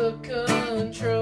of control.